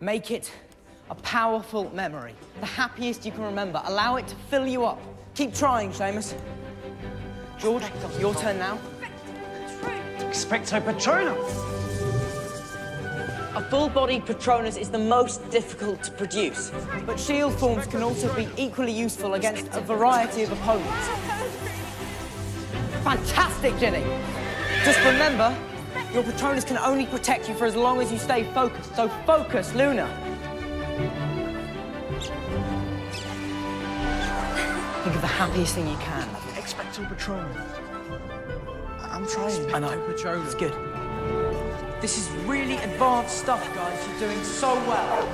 Make it a powerful memory, the happiest you can remember. Allow it to fill you up. Keep trying, Seamus. George, your turn now. Expecto Patronum! A full-bodied Patronus is the most difficult to produce, but shield forms can also be equally useful against a variety of opponents. Fantastic, Ginny! Just remember, your Patronus can only protect you for as long as you stay focused, so focus, Luna! Think of the happiest thing you can. Expecto Patronum. I'm trying. I know, Patronus. Good. This is really advanced stuff, guys. You're doing so well.